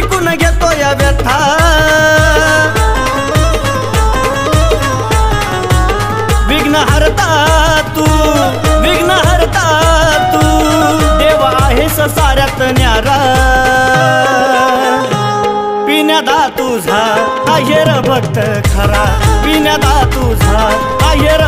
ऐकून घेतो या व्यथा. विघ्न हरता तू विघ्न हरता तू. देव आहेस साऱ्यात न्यारा. पिण्यादा तुझा आहेर भक्त खरा. पिण्यादा तुझा आहेर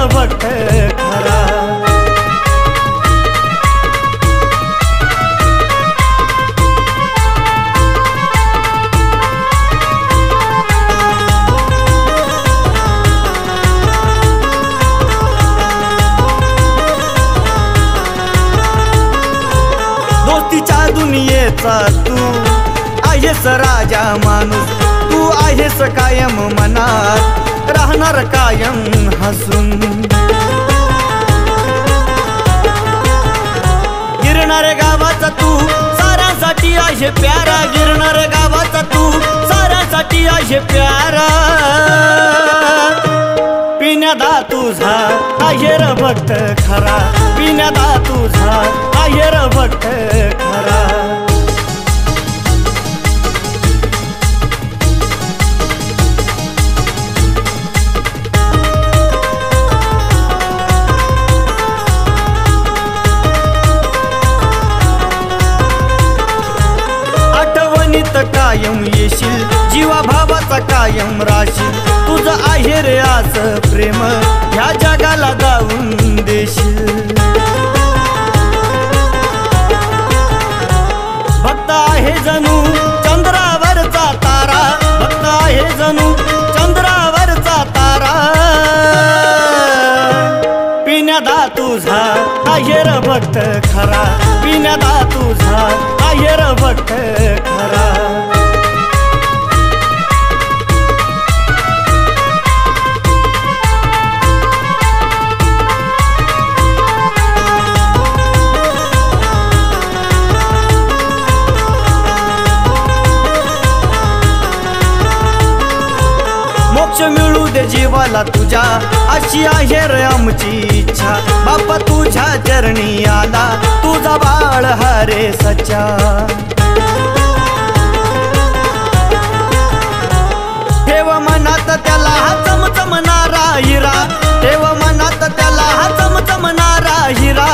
दुनियेचा तू. आहेस राजा माणूस. तू आहेस कायम मनात. राहणार कायम हसून. गिरणार गावाचा तू. साऱ्यासाठी आहे प्यारा. गिरणार गावाचा तू. साऱ्यासाठी आहे प्यारा. पिण्यादा तुझा. आहेर भक्त खरा. पिण्यादा तुझा. आहेर भक्त खरा. कायम येशील जीवा भावाचा कायम राशील. तुझं आहे रे आस प्रेम ह्या जगाला गाऊन देशील. भक्त आहे जणू चंद्रावरचा तारा. भक्त आहे जणू चंद्रावरचा तारा. पिण्यादा तुझा आहेर भक्त खरा. पिण्यादा तुझा मोक्ष दे जीवाला तुझ्या. अशी आहे रे आमची इच्छा. बापा तुझ्या चरणी आला. तुझा बाळ हरे सचा ठेव मनात त्याला हा चमचमणारा हिरा. ठेव मनात त्याला हा चमचमणारा हिरा.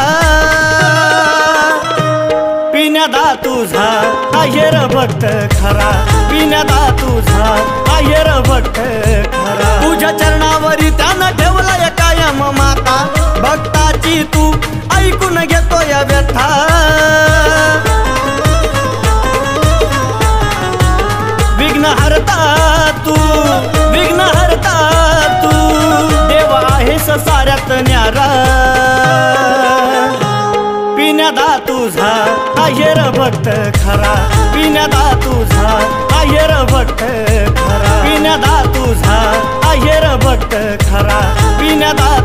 पिण्यादा तुझा आहेर भक्त खरा. पिण्यादा तुझा आहेर भक्त खरा. तुझ्या चरणावरी त्यानं ठेवलाय कायम माता. भक्ताची तू ऐकून घेतो या व्यथा. विघ्न हरता तू विघ्न हरता तू. देव आहेस साऱ्यात न्यारा. पिण्यादा तुझा आहेर भक्त खरा. पिण्यादा तुझा आहेर भक्त खरा. पिण्यादा तुझा খারাপ বিনা দা